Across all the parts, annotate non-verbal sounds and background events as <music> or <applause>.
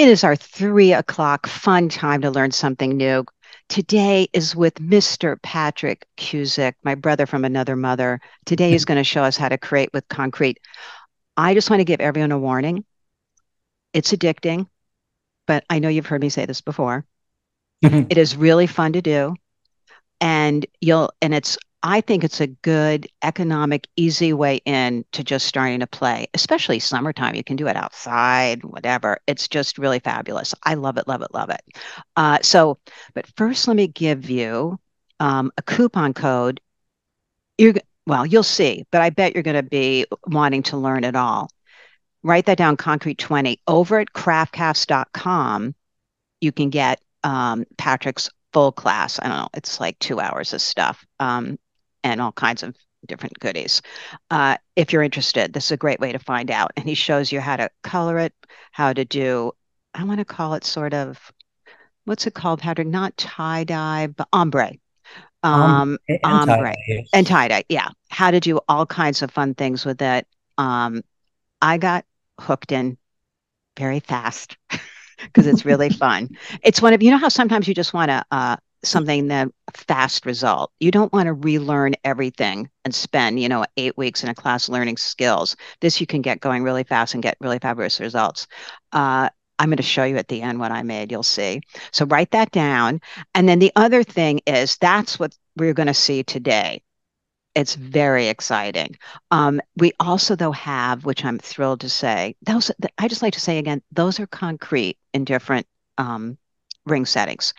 It is our three o'clock fun time to learn something new. Today is with Mr. Patrik Kusek, my brother from another mother. Today he's going to show us how to create with concrete. I just want to give everyone a warning. It's addicting, but I know you've heard me say this before. <laughs> it is really fun to do. And you'll, and it's I think it's a good economic, easy way in to just starting to play, especially summertime. You can do it outside, whatever. It's just really fabulous. I love it, love it, love it. Uh, so, but first, let me give you um, a coupon code. You're well, you'll see, but I bet you're going to be wanting to learn it all. Write that down, Concrete 20. Over at craftcast.com, you can get um, Patrik's full class. I don't know, it's like two hours of stuff. Um, and all kinds of different goodies. Uh, if you're interested, this is a great way to find out. And he shows you how to color it, how to do, I want to call it sort of, what's it called, Patrik? Not tie dye, but ombre. Um, um ombre and tie dye. Yeah. How to do all kinds of fun things with it. Um, I got hooked in very fast <laughs> because it's really <laughs> fun. It's one of, you know, how sometimes you just want to, uh, something that fast result. You don't want to relearn everything and spend, you know, eight weeks in a class learning skills. This you can get going really fast and get really fabulous results. Uh, I'm going to show you at the end what I made. You'll see. So write that down. And then the other thing is that's what we're going to see today. It's very exciting. Um, we also, though, have, which I'm thrilled to say, those. I just like to say again, those are concrete in different um, ring settings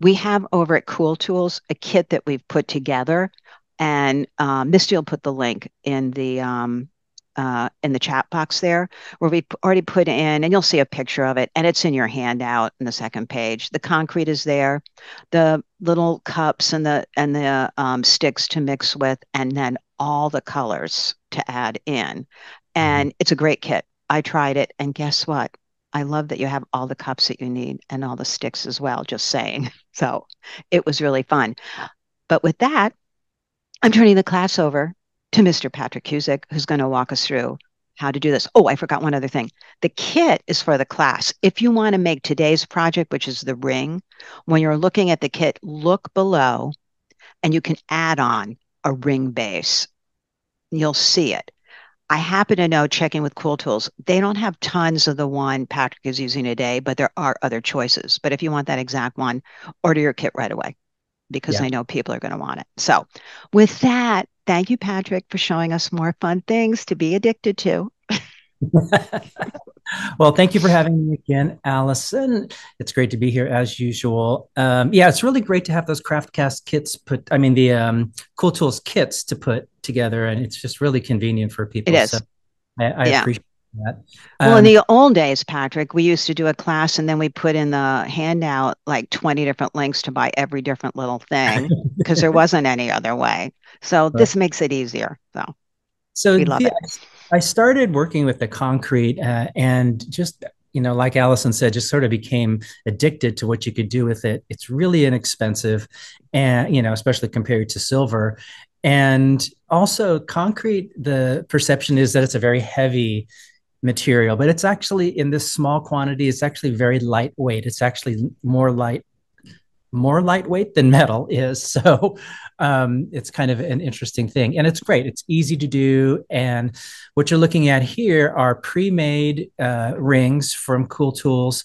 we have over at Cool Tools a kit that we've put together, and um, Misty will put the link in the um, uh, in the chat box there, where we already put in, and you'll see a picture of it, and it's in your handout in the second page. The concrete is there, the little cups and the and the um, sticks to mix with, and then all the colors to add in, mm-hmm. and it's a great kit. I tried it, and guess what? I love that you have all the cups that you need and all the sticks as well, just saying. <laughs> So it was really fun. But with that, I'm turning the class over to Mr. Patrik Kusek, who's going to walk us through how to do this. Oh, I forgot one other thing. The kit is for the class. If you want to make today's project, which is the ring, when you're looking at the kit, look below and you can add on a ring base. You'll see it. I happen to know checking with Cool Tools, they don't have tons of the one Patrik is using today, but there are other choices. But if you want that exact one, order your kit right away because yeah. I know people are going to want it. So, with that, thank you, Patrik, for showing us more fun things to be addicted to. <laughs> well, thank you for having me again, Allison. It's great to be here as usual. Um, yeah, it's really great to have those CraftCast kits put, I mean, the um, Cool Tools kits to put together, and it's just really convenient for people. It is. So I, I yeah. appreciate that. Um, well, in um, the old days, Patrik, we used to do a class and then we put in the handout like 20 different links to buy every different little thing <laughs> because there wasn't any other way. So right. this makes it easier. So, so we love the, it. I started working with the concrete uh, and just you know, like Allison said, just sort of became addicted to what you could do with it. It's really inexpensive, and you know, especially compared to silver. And also, concrete. The perception is that it's a very heavy material, but it's actually in this small quantity. It's actually very lightweight. It's actually more light more lightweight than metal is. <laughs> So um, it's kind of an interesting thing. And it's great. It's easy to do. And what you're looking at here are pre made uh, rings from Cool Tools.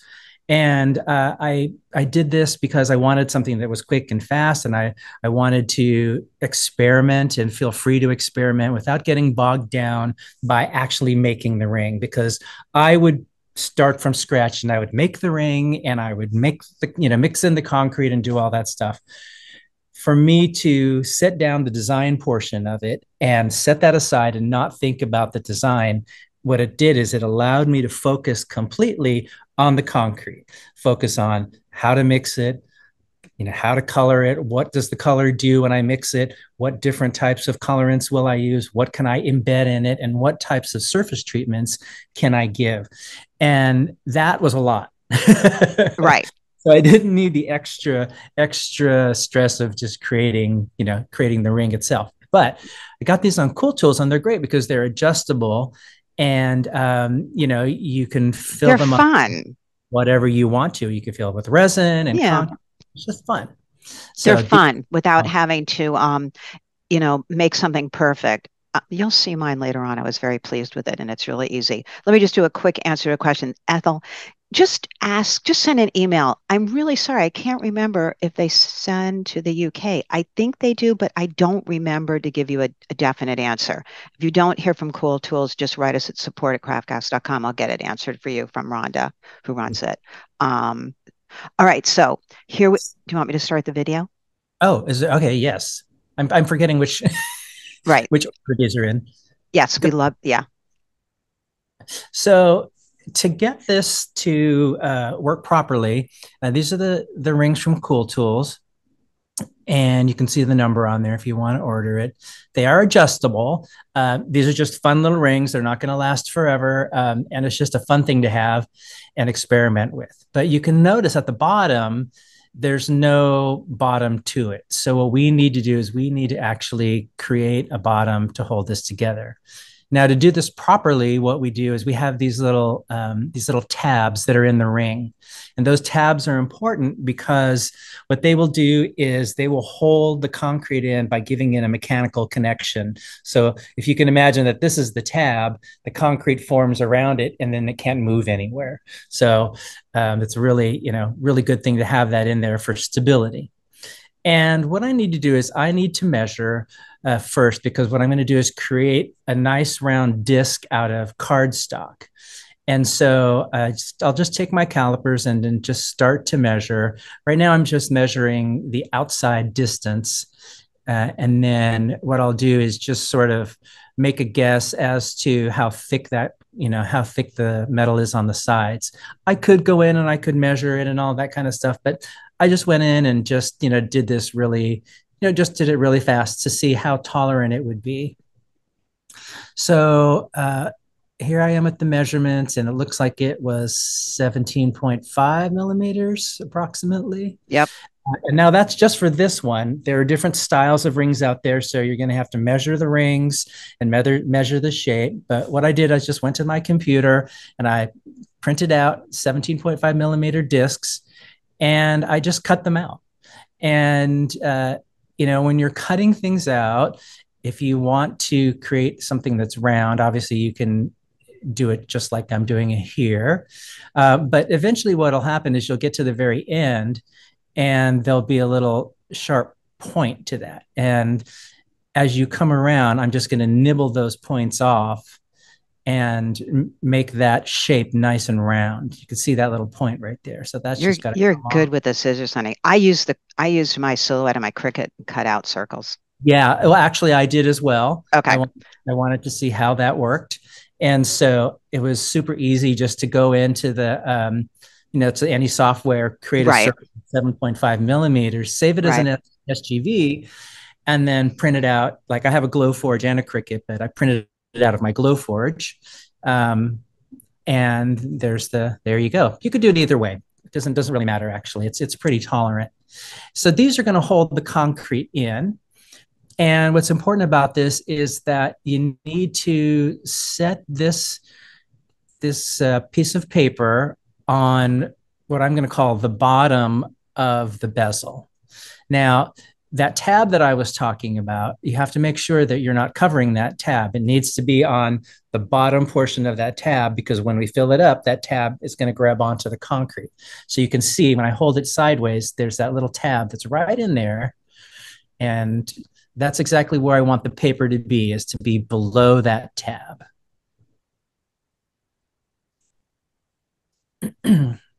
And uh, I I did this because I wanted something that was quick and fast, and I I wanted to experiment and feel free to experiment without getting bogged down by actually making the ring. Because I would start from scratch and I would make the ring and I would make the, you know, mix in the concrete and do all that stuff. For me to set down the design portion of it and set that aside and not think about the design, what it did is it allowed me to focus completely on the concrete, focus on how to mix it, you know how to color it what does the color do when i mix it what different types of colorants will i use what can i embed in it and what types of surface treatments can i give and that was a lot <laughs> right so i didn't need the extra extra stress of just creating you know creating the ring itself but i got these on cool tools and they're great because they're adjustable and um, you know you can fill they're them fun. whatever you want to. You can fill it with resin and Yeah. It's just fun. So They're the- fun without Oh. having to, um, you know, make something perfect. Uh, you'll see mine later on. I was very pleased with it, and it's really easy. Let me just do a quick answer to a question. Ethel, just ask, just send an email. I'm really sorry. I can't remember if they send to the UK. I think they do, but I don't remember to give you a, a definite answer. If you don't hear from Cool Tools, just write us at support at craftcast.com. I'll get it answered for you from Rhonda, who runs it. Um, all right. So here, we, do you want me to start the video? oh, is it okay? Yes, I'm. I'm forgetting which Right. <laughs> which order these are in. Yes, we love, yeah. So to get this to uh, work properly, uh, these are the the rings from Cool Tools, and you can see the number on there if you want to order it. They are adjustable. Uh, these are just fun little rings. They're not going to last forever, um, and it's just a fun thing to have and experiment with. But you can notice at the bottom. There's no bottom to it. So, what we need to do is we need to actually create a bottom to hold this together. Now, to do this properly, what we do is we have these little um, these little tabs that are in the ring, and those tabs are important because what they will do is they will hold the concrete in by giving it a mechanical connection. So, if you can imagine that this is the tab, the concrete forms around it, and then it can't move anywhere. So, um, it's really you know really good thing to have that in there for stability. And what I need to do is I need to measure uh, first because what I'm going to do is create a nice round disc out of cardstock. And so uh, just, I'll just take my calipers and then just start to measure. Right now, I'm just measuring the outside distance. Uh, and then what I'll do is just sort of make a guess as to how thick that, you know, how thick the metal is on the sides. I could go in and I could measure it and all that kind of stuff, but I just went in and just, you know, did this really, you know, just did it really fast to see how tolerant it would be. So uh, here I am at the measurements, and it looks like it was 17.5 millimeters approximately. Yep. Uh, and now that's just for this one. There are different styles of rings out there, so you're going to have to measure the rings and measure measure the shape. But what I did, I just went to my computer and I printed out 17.5 millimeter discs, and I just cut them out. And uh, you know, when you're cutting things out, if you want to create something that's round, obviously you can do it just like I'm doing it here. Uh, but eventually, what will happen is you'll get to the very end, and there'll be a little sharp point to that. And as you come around, I'm just going to nibble those points off and make that shape nice and round. You can see that little point right there. So that's you're just got you're good with the scissors, honey. I use the I used my silhouette and my Cricut and cut out circles. Yeah, well, actually, I did as well. Okay. I, I wanted to see how that worked, and so it was super easy just to go into the, um, you know, to any software, create a Right. circle seven point five millimeters, save it as an SGV, and then print it out. Like I have a Glowforge and a Cricut, but I printed it out of my Glowforge, um, and there's the there you go. You could do it either way. It doesn't doesn't really matter actually. It's it's pretty tolerant. So these are going to hold the concrete in. And what's important about this is that you need to set this this uh, piece of paper on what I'm going to call the bottom of the bezel. Now, that tab that I was talking about, you have to make sure that you're not covering that tab. It needs to be on the bottom portion of that tab because when we fill it up, that tab is going to grab onto the concrete. So you can see when I hold it sideways, there's that little tab that's right in there. And that's exactly where I want the paper to be, is to be below that tab.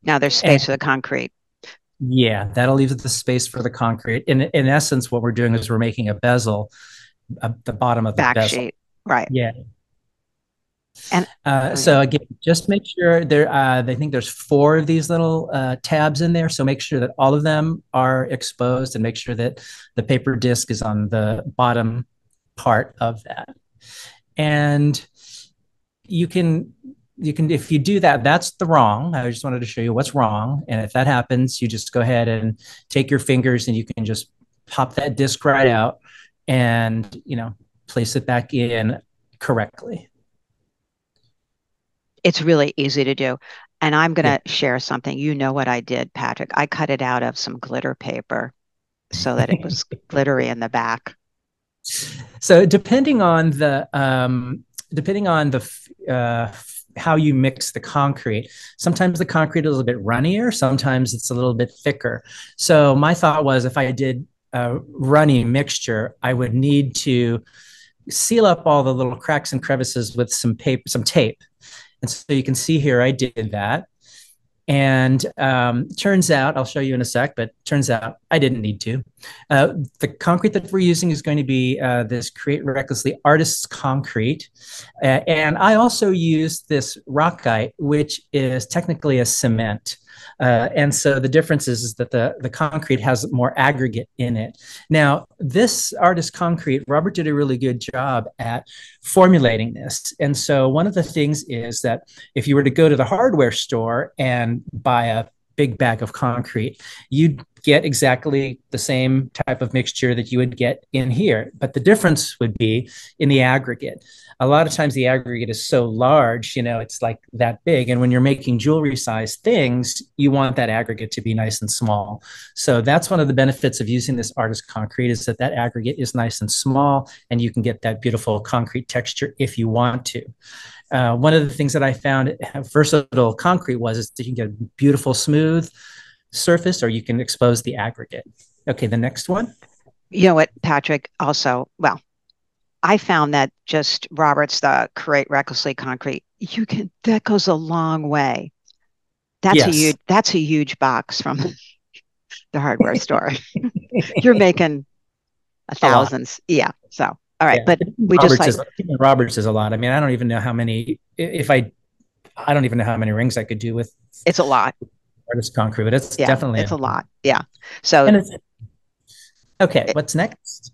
Now there's space for the concrete. Yeah, that'll leave the space for the concrete. In in essence, what we're doing is we're making a bezel at the bottom of the Back bezel. sheet. Right. Yeah. And- uh, so again, just make sure there. Uh, I think there's four of these little uh, tabs in there. So make sure that all of them are exposed, and make sure that the paper disc is on the bottom part of that. And you can you can if you do that that's the wrong i just wanted to show you what's wrong and if that happens you just go ahead and take your fingers and you can just pop that disc right out and you know place it back in correctly It's really easy to do. And I'm going to yeah. share something. You know what I did, Patrik. I cut it out of some glitter paper so that it was <laughs> glittery in the back. So depending on the um, depending on the uh, how you mix the concrete. Sometimes the concrete is a little bit runnier, sometimes it's a little bit thicker. So my thought was if I did a runny mixture, I would need to seal up all the little cracks and crevices with some paper, some tape. And so you can see here, I did that. And um, turns out, I'll show you in a sec, but turns out I didn't need to. Uh, the concrete that we're using is going to be uh, this Create Recklessly Artist's Concrete. Uh, and I also use this Rockite, which is technically a cement. Uh, and so the difference is, is that the, the concrete has more aggregate in it. Now, this artist concrete, Robert did a really good job at formulating this. And so one of the things is that if you were to go to the hardware store and buy a big bag of concrete, you'd get exactly the same type of mixture that you would get in here. But the difference would be in the aggregate. A lot of times the aggregate is so large, you know, it's like that big. And when you're making jewelry size things, you want that aggregate to be nice and small. So that's one of the benefits of using this artist concrete is that that aggregate is nice and small and you can get that beautiful concrete texture if you want to. Uh, one of the things that I found versatile concrete was is that you can get beautiful smooth surface or you can expose the aggregate. Okay, the next one. You know what, Patrik, also, well, I found that just Robert's the create recklessly concrete, you can that goes a long way. That's yes. a huge that's a huge box from <laughs> the hardware store. <laughs> You're making a thousands. Yeah. So all right. Yeah. But we Roberts just like is, Roberts is a lot. I mean, I don't even know how many if I I don't even know how many rings I could do with it's a lot artist concrete, but it's yeah, definitely it's a, a lot. Yeah. So okay, what's next?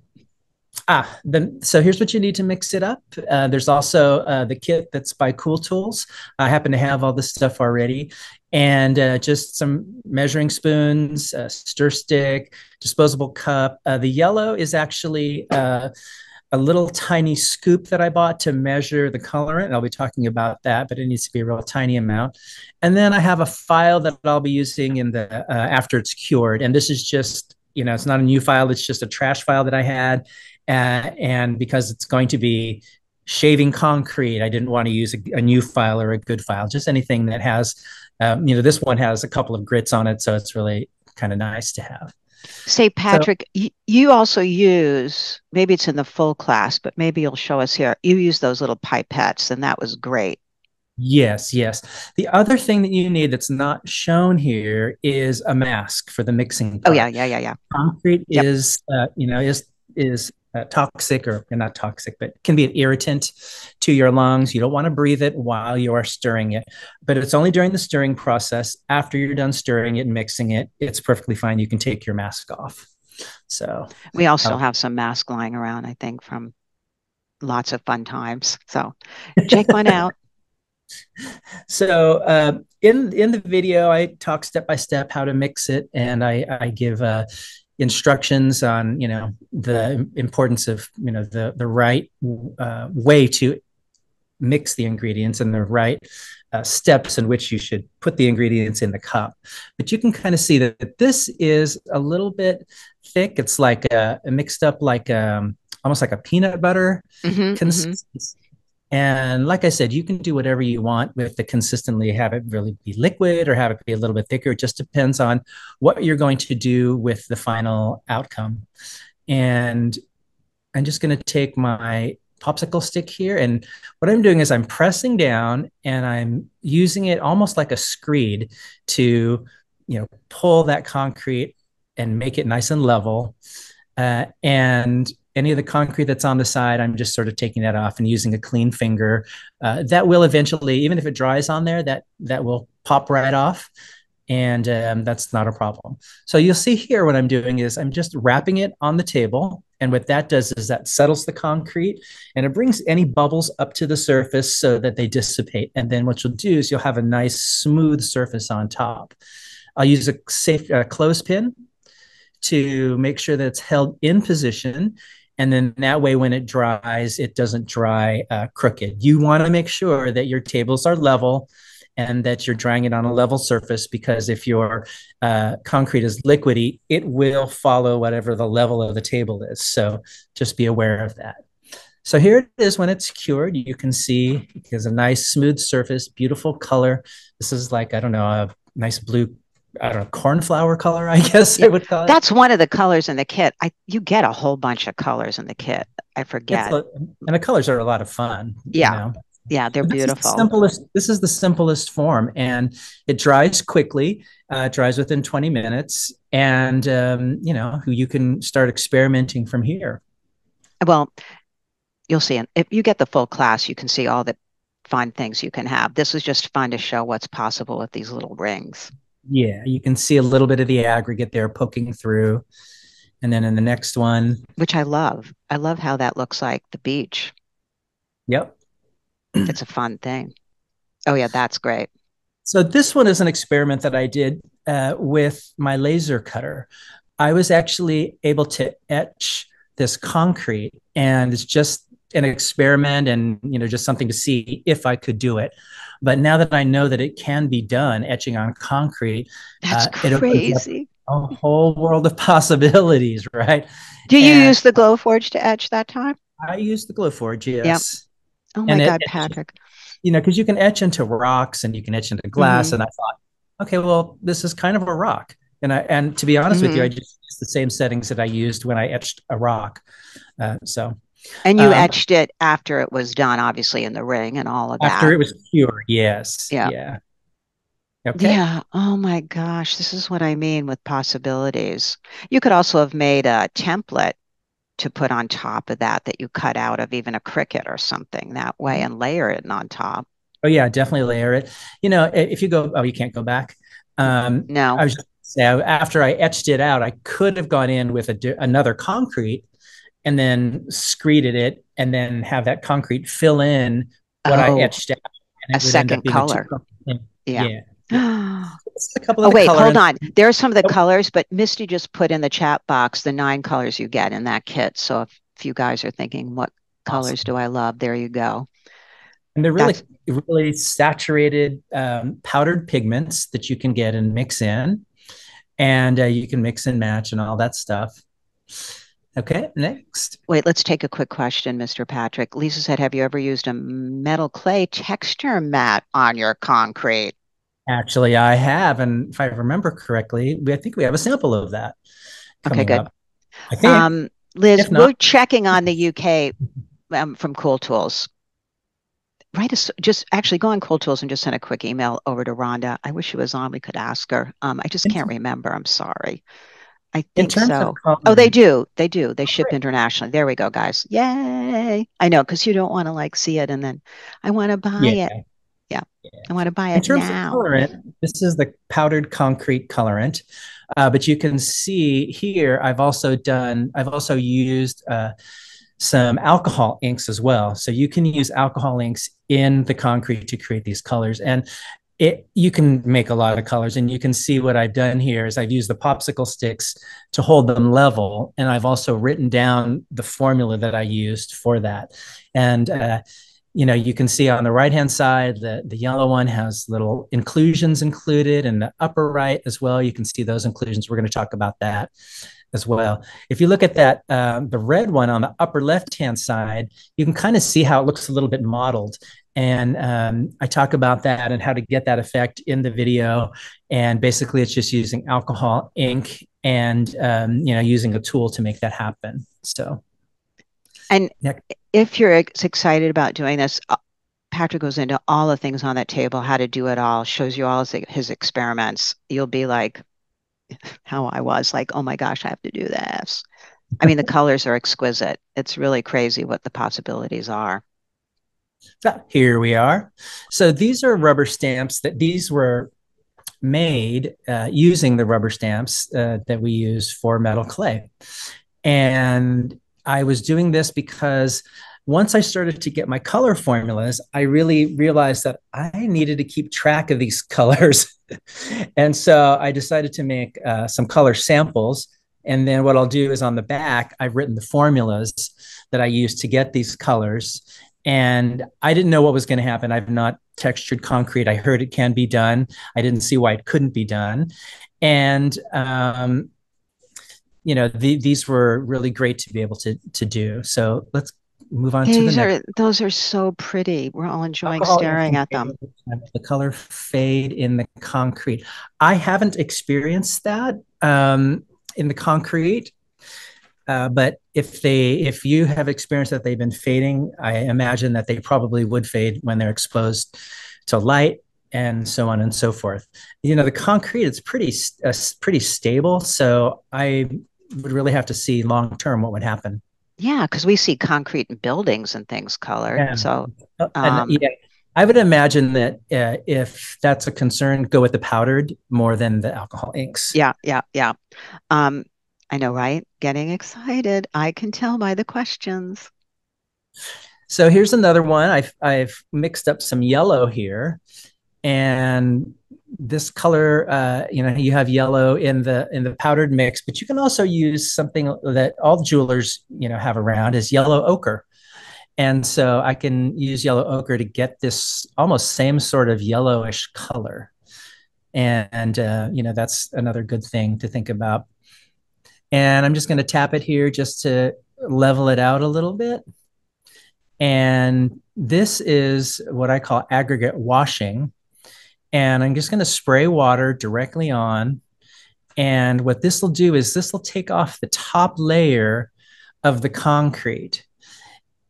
Ah, then so here's what you need to mix it up. Uh, there's also uh, the kit that's by Cool Tools. I happen to have all this stuff already, and uh, just some measuring spoons, stir stick, disposable cup. Uh, the yellow is actually uh, a little tiny scoop that I bought to measure the colorant. And I'll be talking about that, but it needs to be a real tiny amount. And then I have a file that I'll be using in the uh, after it's cured. And this is just, you know, it's not a new file. It's just a trash file that I had. Uh, and because it's going to be shaving concrete, I didn't want to use a, a new file or a good file, just anything that has, um, you know, this one has a couple of grits on it. So it's really kind of nice to have. Say, Patrik, so, y- you also use, maybe it's in the full class, but maybe you'll show us here. You use those little pipettes, and that was great. Yes, yes. The other thing that you need that's not shown here is a mask for the mixing. Oh yeah, yeah, yeah, yeah. Concrete yep. is, uh, you know, is is uh, toxic or not toxic, but can be an irritant to your lungs. You don't want to breathe it while you are stirring it, but it's only during the stirring process. After you're done stirring it and mixing it, it's perfectly fine. You can take your mask off. So we also um, have some mask lying around, I think, from lots of fun times. So check one out. <laughs> So uh, in in the video, I talk step by step how to mix it, and I I give uh, instructions on you know the importance of you know the the right uh, way to mix the ingredients and the right uh, steps in which you should put the ingredients in the cup. But you can kind of see that this is a little bit thick. It's like a, mixed up like um, almost like a peanut butter mm-hmm, consistency. Mm-hmm. And like I said, you can do whatever you want with the consistently have it really be liquid or have it be a little bit thicker. It just depends on what you're going to do with the final outcome. And I'm just going to take my popsicle stick here. And what I'm doing is I'm pressing down and I'm using it almost like a screed to, you know, pull that concrete and make it nice and level. Uh, and any of the concrete that's on the side, I'm just sort of taking that off and using a clean finger. Uh, that will eventually, even if it dries on there, that that will pop right off, and um, that's not a problem. So you'll see here what I'm doing is I'm just wrapping it on the table, and what that does is that settles the concrete and it brings any bubbles up to the surface so that they dissipate. And then what you'll do is you'll have a nice smooth surface on top. I'll use a safe uh, clothespin to make sure that it's held in position and then that way when it dries it doesn't dry uh, crooked you want to make sure that your tables are level and that you're drying it on a level surface because if your uh, concrete is liquidy, it will follow whatever the level of the table is. So just be aware of that. So here it is when it's cured. You can see it has a nice smooth surface, beautiful color. This is like, I don't know, a nice blue I don't know, cornflower color, I guess yeah, I would call it. That's one of the colors in the kit. I you get a whole bunch of colors in the kit. I forget. A, and the colors are a lot of fun. Yeah. You know? Yeah, they're beautiful. The simplest. This is the simplest form, and it dries quickly. Uh, it dries within 20 minutes, and um, you know you can start experimenting from here. Well, you'll see. And if you get the full class, you can see all the fun things you can have. This is just fun to show what's possible with these little rings. Yeah, you can see a little bit of the aggregate there poking through. And then in the next one, which I love, I love how that looks like the beach. Yep. it's a fun thing. Oh, yeah, that's great. So, this one is an experiment that I did uh, with my laser cutter. I was actually able to etch this concrete, and it's just an experiment and you know just something to see if I could do it. But now that I know that it can be done, etching on concrete, that's uh, crazy. A whole world of <laughs> possibilities, right? Do you and use the Glowforge to etch that time? I use the Glowforge, yes. Yep. Oh my and God, it, Patrik. You know, because you can etch into rocks and you can etch into glass. Mm-hmm. And I thought, okay, well, this is kind of a rock. And I and to be honest mm-hmm. with you, I mm-hmm. just used the same settings that I used when I etched a rock. Uh, so and you um, etched it after it was done, obviously, in the ring and all of after that. After it was cured, yes. Yeah. Yeah. Okay. Yeah. Oh my gosh. This is what I mean with possibilities. You could also have made a template to put on top of that that you cut out of even a Cricut or something that way and layer it on top. Oh yeah, definitely layer it. You know, if you go, oh, you can't go back. Um, no. I was just say after I etched it out, I could have gone in with a, another concrete and then screeded it and then have that concrete fill in what oh, I etched out. a second color. Yeah. yeah. <gasps> oh wait, hold on. There are some of the oh. colors, but Misty just put in the chat box the nine colors you get in that kit. So if, if you guys are thinking, what colors awesome. do I love? There you go. And they're really, That's... really saturated um, powdered pigments that you can get and mix in, and uh, you can mix and match and all that stuff. Okay, next. Wait, let's take a quick question, Mr. Patrik. Lisa said, Have you ever used a metal clay texture mat on your concrete? Actually, I have. And if I remember correctly, we, I think we have a sample of that. Okay, good. Up. I think. Um, Liz, not, we're checking on the UK um, from Cool Tools. Write us, just actually go on Cool Tools and just send a quick email over to Rhonda. I wish she was on. We could ask her. Um, I just can't remember. I'm sorry. I think so. oh, they do. They do. They ship internationally. There we go, guys. Yay. I know, because you don't want to like see it and then I want to buy yeah. it. Yeah. yeah. I want to buy it In terms now. of colorant, this is the powdered concrete colorant. Uh, but you can see here, I've also done, I've also used uh, some alcohol inks as well. So you can use alcohol inks in the concrete to create these colors. And it you can make a lot of colors and you can see what I've done here is I've used the popsicle sticks to hold them level and I've also written down the formula that I used for that and uh, you know you can see on the right hand side the the yellow one has little inclusions included and the upper right as well you can see those inclusions we're going to talk about that as well. If you look at that, um, the red one on the upper left hand side, you can kind of see how it looks a little bit modeled. And um, I talk about that and how to get that effect in the video. And basically, it's just using alcohol ink and um, you know using a tool to make that happen. So, and if you're excited about doing this, uh, Patrik goes into all the things on that table, how to do it all, shows you all his, his experiments. You'll be like, <laughs> how I was like, oh my gosh, I have to do this. I mean, the colors are exquisite. It's really crazy what the possibilities are. So here we are. So these are rubber stamps that these were made uh, using the rubber stamps uh, that we use for metal clay. And I was doing this because once I started to get my color formulas, I really realized that I needed to keep track of these <laughs> colors. and so I decided to make uh, some color samples. And then what I'll do is on the back, I've written the formulas that I use to get these colors and I didn't know what was going to happen. I've not textured concrete. I heard it can be done. I didn't see why it couldn't be done, and um, you know the, these were really great to be able to to do. So let's move on these to the are next. those are so pretty. We're all enjoying staring at them. The color fade in the concrete. I haven't experienced that um, in the concrete. Uh, but if they if you have experienced that they've been fading, I imagine that they probably would fade when they're exposed to light and so on and so forth. You know, the concrete it's pretty uh, pretty stable, so I would really have to see long term what would happen. Yeah, because we see concrete in buildings and things colored. Yeah. So, uh, um, yeah, I would imagine that uh, if that's a concern, go with the powdered more than the alcohol inks. Yeah, yeah, yeah. Um, I know, right? Getting excited. I can tell by the questions. So here's another one. I've I've mixed up some yellow here, and this color, uh, you know, you have yellow in the in the powdered mix, but you can also use something that all jewelers, you know, have around is yellow ochre. And so I can use yellow ochre to get this almost same sort of yellowish color. And, uh, you know, that's another good thing to think about. And I'm just going to tap it here just to level it out a little bit. And this is what I call aggregate washing. And I'm just going to spray water directly on. And what this will do is this will take off the top layer of the concrete.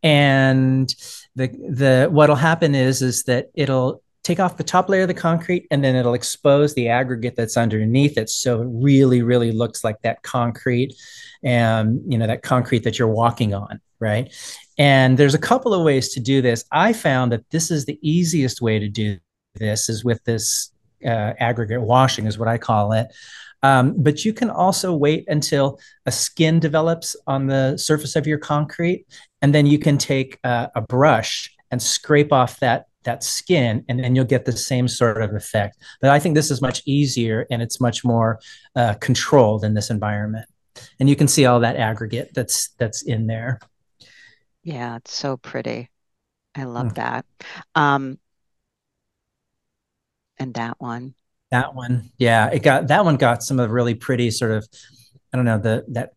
And the the what'll happen is is that it'll take off the top layer of the concrete and then it'll expose the aggregate that's underneath it. So it really really looks like that concrete and you know that concrete that you're walking on right? And there's a couple of ways to do this. I found that this is the easiest way to do this is with this uh, aggregate washing is what i call it. Um, but you can also wait until a skin develops on the surface of your concrete and then you can take uh, a brush and scrape off that that skin and then you'll get the same sort of effect. But i think this is much easier and it's much more uh, controlled in this environment. And you can see all that aggregate that's that's in there. Yeah it's so pretty. I love mm. that. Um and that one. That one yeah it got that one got some of the really pretty sort of i don't know the that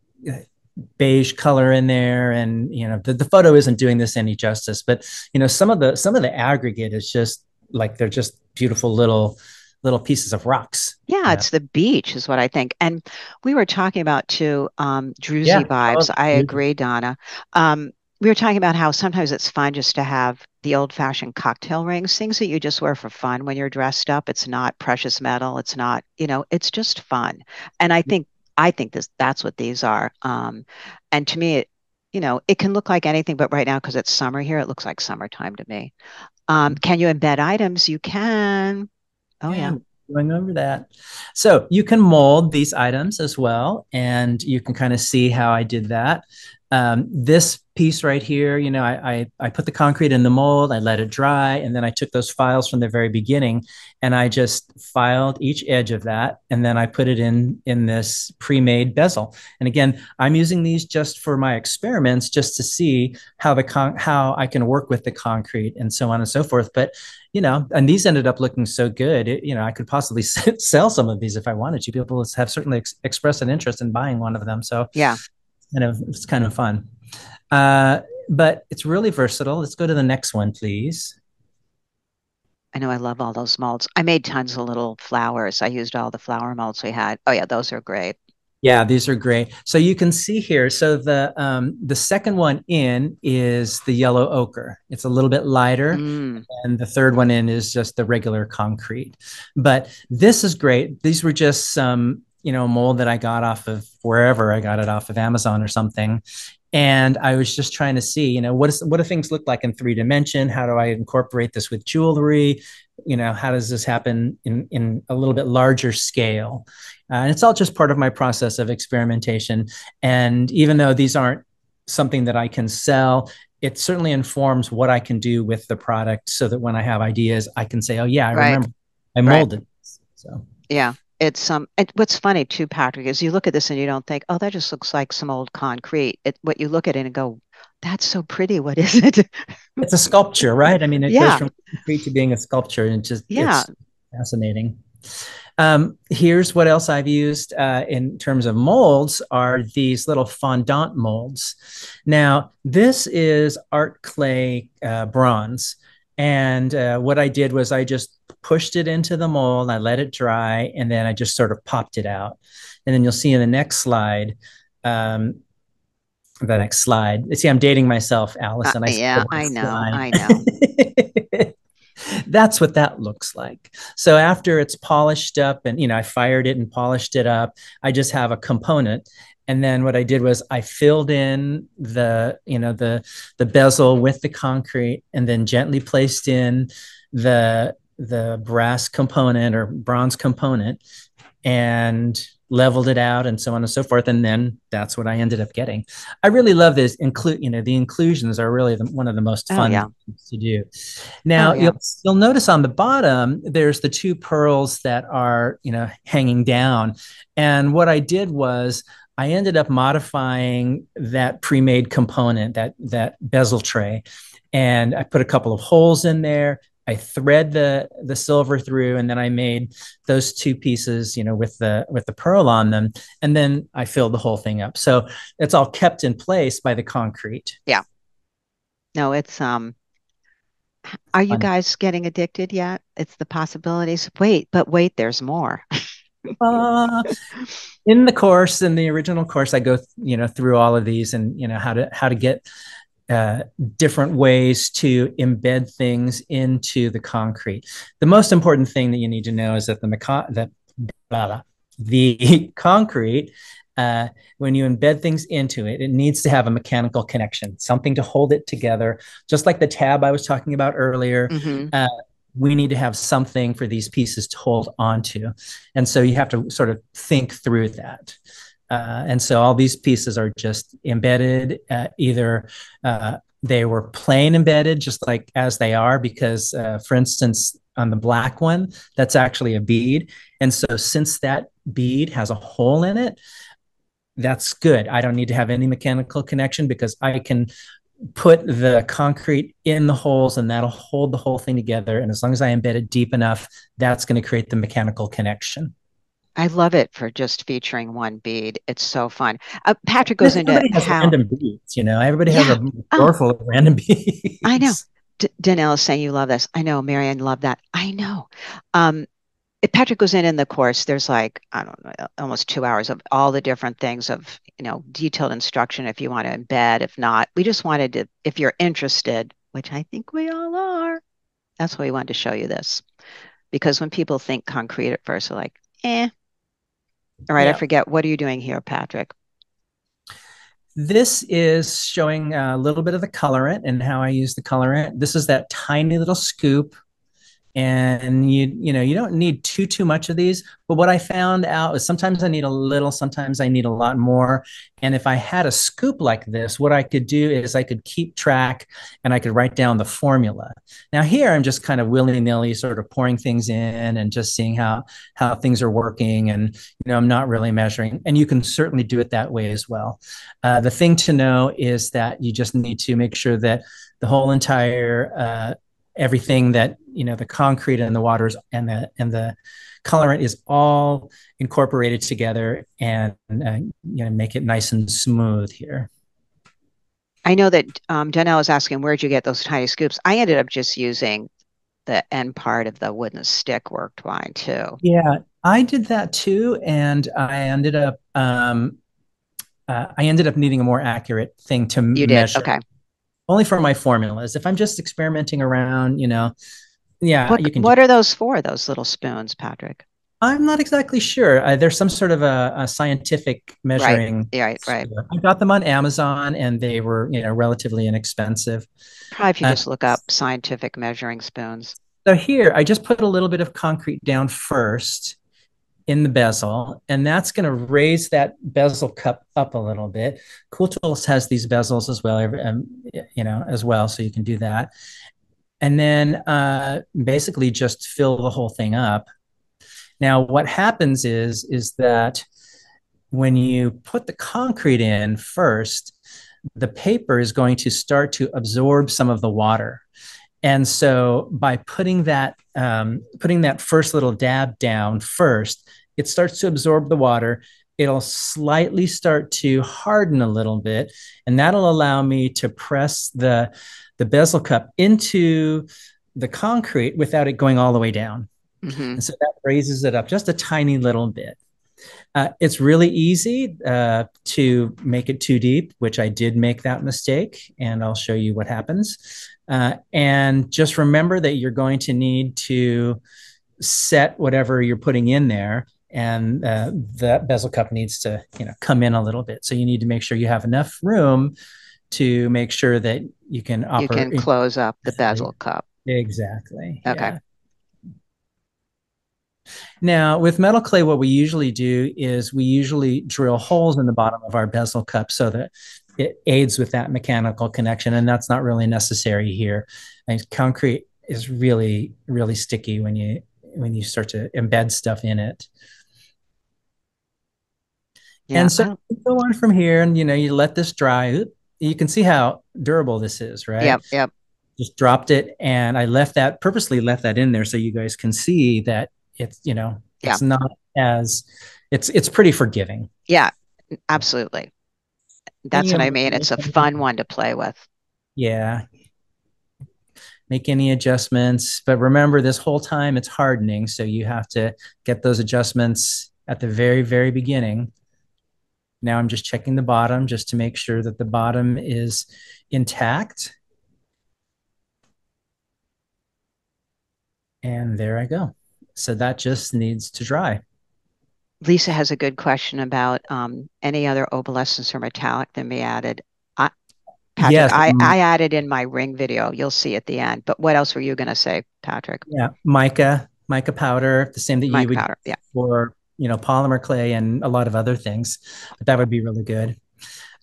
beige color in there and you know the, the photo isn't doing this any justice but you know some of the some of the aggregate is just like they're just beautiful little little pieces of rocks yeah, yeah. it's the beach is what i think and we were talking about too um druzy yeah. vibes oh, i agree donna um we were talking about how sometimes it's fun just to have the old fashioned cocktail rings, things that you just wear for fun when you're dressed up. It's not precious metal. It's not, you know, it's just fun. And I think I think this that's what these are. Um, and to me, it, you know, it can look like anything, but right now, because it's summer here, it looks like summertime to me. Um, can you embed items? You can. Oh yeah. yeah. Going over that. So you can mold these items as well, and you can kind of see how I did that. Um, this piece right here, you know, I, I, I put the concrete in the mold, I let it dry, and then I took those files from the very beginning and I just filed each edge of that, and then I put it in in this pre-made bezel. And again, I'm using these just for my experiments, just to see how the con- how I can work with the concrete and so on and so forth. But you know, and these ended up looking so good. It, you know, I could possibly <laughs> sell some of these if I wanted to. People have certainly ex- expressed an interest in buying one of them. So yeah, kind of it's kind of fun. Uh, but it's really versatile. Let's go to the next one, please. I know I love all those molds. I made tons of little flowers. I used all the flower molds we had. Oh yeah, those are great. Yeah, these are great. So you can see here. So the um, the second one in is the yellow ochre. It's a little bit lighter, mm. and the third one in is just the regular concrete. But this is great. These were just some you know mold that I got off of wherever I got it off of Amazon or something, and I was just trying to see, you know, what is what do things look like in three dimension? How do I incorporate this with jewelry? You know, how does this happen in in a little bit larger scale? Uh, and it's all just part of my process of experimentation. And even though these aren't something that I can sell, it certainly informs what I can do with the product, so that when I have ideas, I can say, "Oh yeah, I right. remember I molded." Right. So yeah, it's um and what's funny too, Patrik, is you look at this and you don't think, oh, that just looks like some old concrete. It what you look at it and go, that's so pretty. What is it? <laughs> it's a sculpture, right? I mean, it yeah. goes from concrete to being a sculpture, and just yeah, fascinating. Um, here's what else I've used uh, in terms of molds are these little fondant molds. Now, this is art clay uh, bronze. And uh, what I did was I just pushed it into the mold, I let it dry, and then I just sort of popped it out. And then you'll see in the next slide, um, the next slide. See, I'm dating myself, Allison. Uh, yeah, I know, I <laughs> know. That's what that looks like. So after it's polished up and, you know, I fired it and polished it up, I just have a component. And then what I did was I filled in the, you know, the, the bezel with the concrete and then gently placed in the, the brass component or bronze component and leveled it out and so on and so forth. And then that's what i ended up getting. I really love this include you know the inclusions are really the, one of the most oh, fun oh, yeah. to do. Now oh, yeah. you'll, you'll notice on the bottom there's the two pearls that are you know hanging down. And what i did was i ended up modifying that pre-made component that that bezel tray. And I put a couple of holes in there, I thread the the silver through, and then I made those two pieces, you know, with the with the pearl on them, and then I filled the whole thing up. So it's all kept in place by the concrete. Yeah. No, it's um. Are you guys getting addicted yet? It's the possibilities. Wait, but wait, there's more. uh, in the course, in the original course, I go, you know, through all of these and you know how to how to get uh, different ways to embed things into the concrete. The most important thing that you need to know is that the that blah, the <laughs> concrete, uh, when you embed things into it, it needs to have a mechanical connection, something to hold it together. Just like the tab I was talking about earlier, mm-hmm. uh, we need to have something for these pieces to hold onto, and so you have to sort of think through that. Uh, and so all these pieces are just embedded, uh, either uh, they were plain embedded, just like as they are, because, uh, for instance, on the black one, that's actually a bead. And so since that bead has a hole in it, that's good. I don't need to have any mechanical connection because I can put the concrete in the holes and that'll hold the whole thing together. And as long as I embed it deep enough, that's going to create the mechanical connection. I love it for just featuring one bead. It's so fun. Uh, Patrik goes Everybody into has how, random beads. You know, everybody yeah. has a oh. drawer oh, full of random beads. <laughs> I know. D- Danelle is saying you love this. I know. Marianne loved that. I know. Um, if Patrik goes in in the course, there's like I don't know, almost two hours of all the different things of you know detailed instruction. If you want to embed, if not, we just wanted to. If you're interested, which I think we all are, that's why we wanted to show you this, because when people think concrete at first, they're like, eh, all right, yeah. I forget. What are you doing here, Patrik? This is showing a little bit of the colorant and how I use the colorant. This is that tiny little scoop and you you know you don't need too too much of these. But what i found out is sometimes i need a little sometimes i need a lot more. And if i had a scoop like this what i could do is i could keep track and i could write down the formula. Now here i'm just kind of willy-nilly sort of pouring things in and just seeing how how things are working. And you know i'm not really measuring. And you can certainly do it that way as well. Uh, the thing to know is that you just need to make sure that the whole entire uh, everything that you know the concrete and the waters and the and the colorant is all incorporated together and uh, you know make it nice and smooth here. I know that um, Janelle is asking where'd you get those tiny scoops? I ended up just using the end part of the wooden stick worked fine too. Yeah i did that too and i ended up um, uh, i ended up needing a more accurate thing to you measure. did okay only for my formulas. If I'm just experimenting around, you know, yeah, what, you can. What are those for? Those little spoons, Patrik? I'm not exactly sure. Uh, there's some sort of a, a scientific measuring. Right, right, right. I got them on Amazon, and they were, you know, relatively inexpensive. Probably if you uh, just look up scientific measuring spoons. So here, I just put a little bit of concrete down first, in the bezel, and that's going to raise that bezel cup up a little bit. Cool Tools has these bezels as well, um, you know, as well, so you can do that. And then uh, basically just fill the whole thing up. Now, what happens is is that when you put the concrete in first, the paper is going to start to absorb some of the water. And so by putting that um, putting that first little dab down first, it starts to absorb the water. It'll slightly start to harden a little bit, and that'll allow me to press the the bezel cup into the concrete without it going all the way down. Mm-hmm. And so that raises it up just a tiny little bit. Uh, it's really easy uh, to make it too deep, which I did make that mistake, and I'll show you what happens. Uh, and just remember that you're going to need to set whatever you're putting in there, and uh, the bezel cup needs to, you know, come in a little bit. So you need to make sure you have enough room to make sure that you can operate. You can close up the bezel cup. Exactly. Okay. Yeah. Now, with metal clay, what we usually do is we usually drill holes in the bottom of our bezel cup so that it aids with that mechanical connection, and that's not really necessary here. And concrete is really, really sticky when you when you start to embed stuff in it. Yeah. And so go on from here, and you know, you let this dry. You can see how durable this is, right? Yep, yep. Just dropped it, and I left that purposely left that in there so you guys can see that it's you know it's yeah. not as it's it's pretty forgiving yeah absolutely that's what i mean. It's a fun one to play with. Yeah. Make any adjustments but remember this whole time it's hardening so you have to get those adjustments at the very very beginning. Now i'm just checking the bottom just to make sure that the bottom is intact. And there i go. So that just needs to dry. Lisa has a good question about um, any other opalescence or metallic that may added. I, Patrik, yes, I, um, I added in my ring video. You'll see at the end. But what else were you going to say, Patrik? Yeah, mica, mica powder, the same that mica you would powder, yeah. for you know polymer clay and a lot of other things. But that would be really good.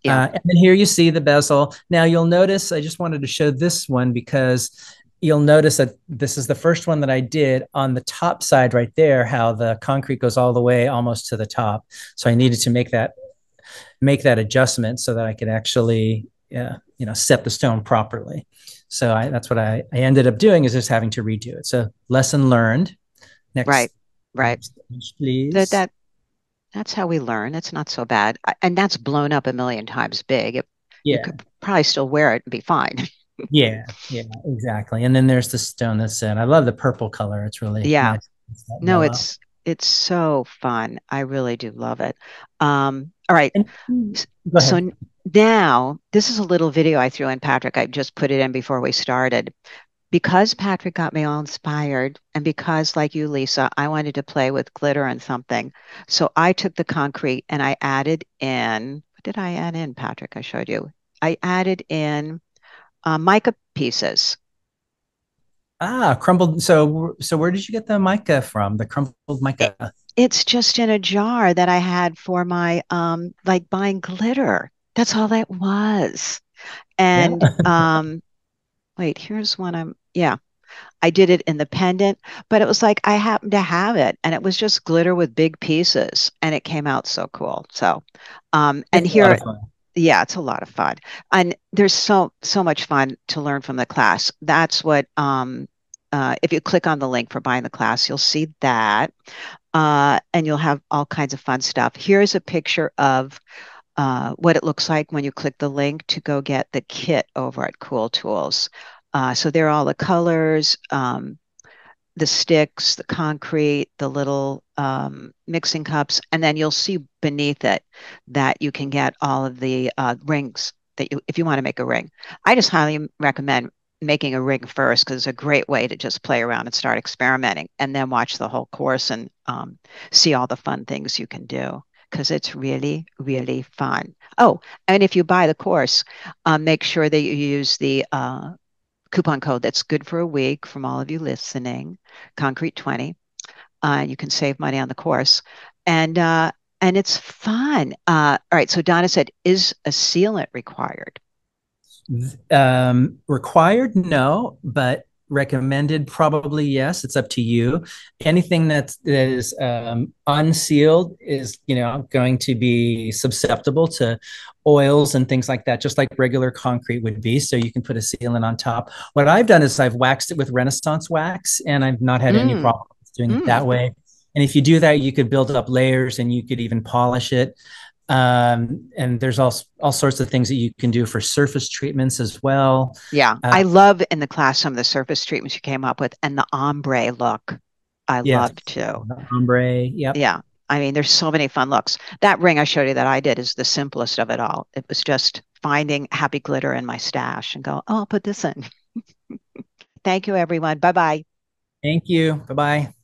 Yeah. Uh, and then here you see the bezel. Now you'll notice I just wanted to show this one because you'll notice that this is the first one that I did on the top side right there, how the concrete goes all the way almost to the top. So I needed to make that make that adjustment so that I could actually uh, you know set the stone properly. So I, that's what I, I ended up doing is just having to redo it. So lesson learned. Next, right, right. Next, please. That, that that's how we learn. It's not so bad, and that's blown up a million times big. It, yeah. You could probably still wear it and be fine. <laughs> yeah, yeah, exactly. And then there's the stone that's in. I love the purple color. It's really yeah. Nice. No, it's it's so fun. I really do love it. Um, all right. So now this is a little video I threw in, Patrik. I just put it in before we started. Because Patrik got me all inspired, and because, like you, Lisa, I wanted to play with glitter and something. So I took the concrete and I added in, what did I add in, Patrik? I showed you. I added in uh, mica pieces. Ah, crumbled. So, so where did you get the mica from? The crumbled mica. It, it's just in a jar that I had for my um, like buying glitter. That's all that was. And yeah. <laughs> um, wait, here's one. I'm yeah. I did it in the pendant, but it was like I happened to have it, and it was just glitter with big pieces, and it came out so cool. So, um, and here yeah it's a lot of fun. And there's so so much fun to learn from the class. That's what um uh, if you click on the link for buying the class you'll see that uh, and you'll have all kinds of fun stuff. Here's a picture of uh, what it looks like when you click the link to go get the kit over at cool tools. Uh, so there are all the colors um, the sticks, the concrete, the little um, mixing cups, and then you'll see beneath it that you can get all of the uh, rings that you, if you want to make a ring. I just highly recommend making a ring first because it's a great way to just play around and start experimenting, and then watch the whole course and um, see all the fun things you can do because it's really, really fun. Oh, and if you buy the course, uh, make sure that you use the uh, coupon code that's good for a week from all of you listening, Concrete 20. Uh, you can save money on the course. And uh, and it's fun. Uh, all right. So Donna said, is a sealant required? Um, required, no, but recommended? Probably yes. It's up to you. Anything that's, that is um, unsealed is, you know, going to be susceptible to oils and things like that, just like regular concrete would be. So you can put a sealant on top. What I've done is I've waxed it with Renaissance wax, and I've not had mm. any problems doing mm. it that way. And if you do that, you could build up layers, and you could even polish it. Um, and there's all all sorts of things that you can do for surface treatments as well. Yeah, uh, I love in the class some of the surface treatments you came up with, and the ombre look. I yes, love too. Ombre, yep. Yeah, I mean, there's so many fun looks. That ring I showed you that I did is the simplest of it all. It was just finding happy glitter in my stash and go, oh, I'll put this in. <laughs> Thank you, everyone. Bye bye. Thank you. Bye bye.